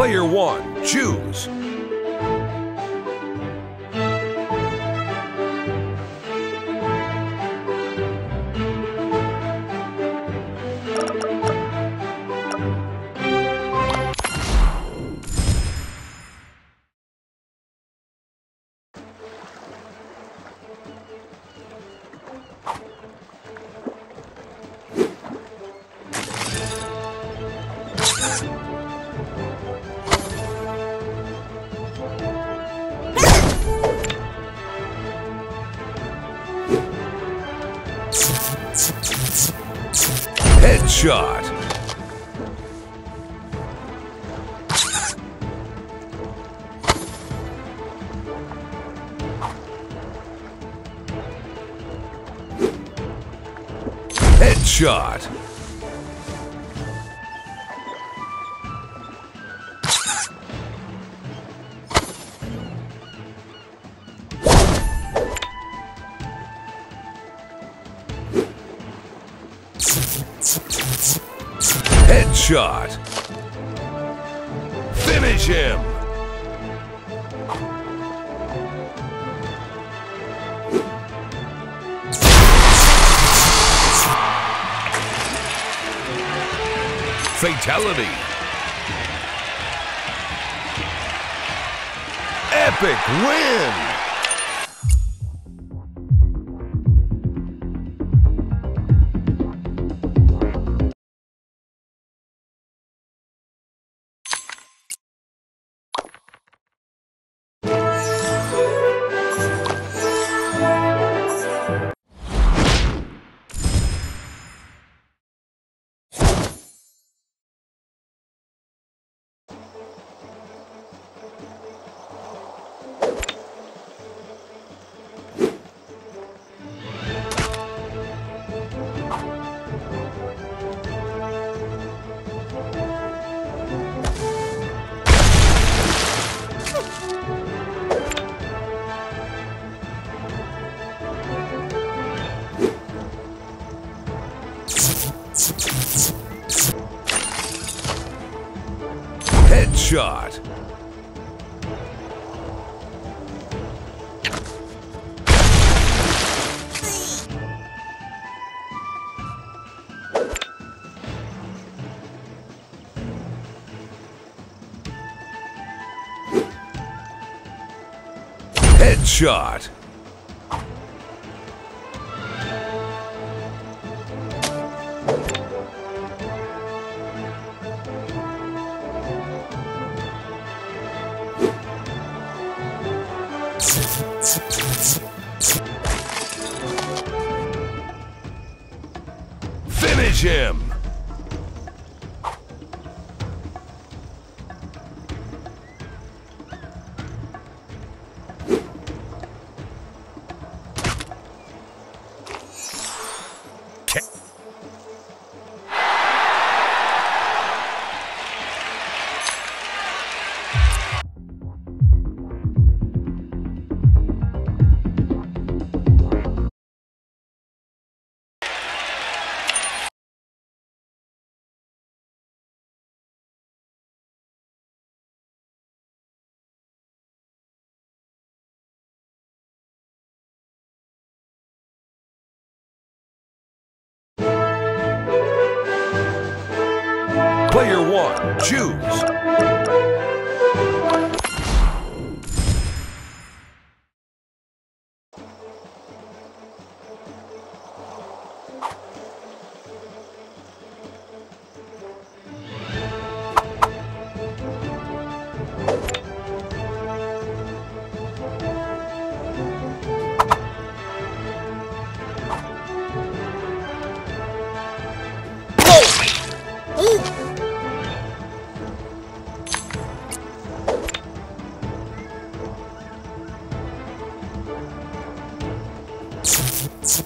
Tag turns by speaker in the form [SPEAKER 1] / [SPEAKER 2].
[SPEAKER 1] Player one, choose. Headshot. Headshot. Headshot. Finish him. Fatality. Epic win. Headshot. Headshot. Finish him! Player one, choose. C'est.